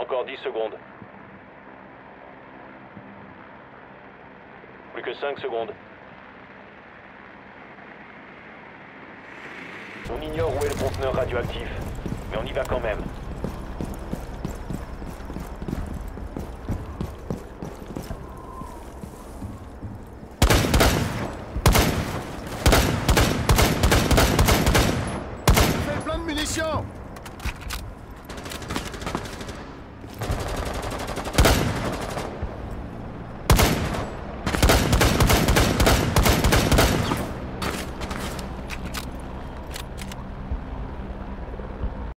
Encore 10 secondes. Plus que 5 secondes. On ignore où est le conteneur radioactif, mais on y va quand même.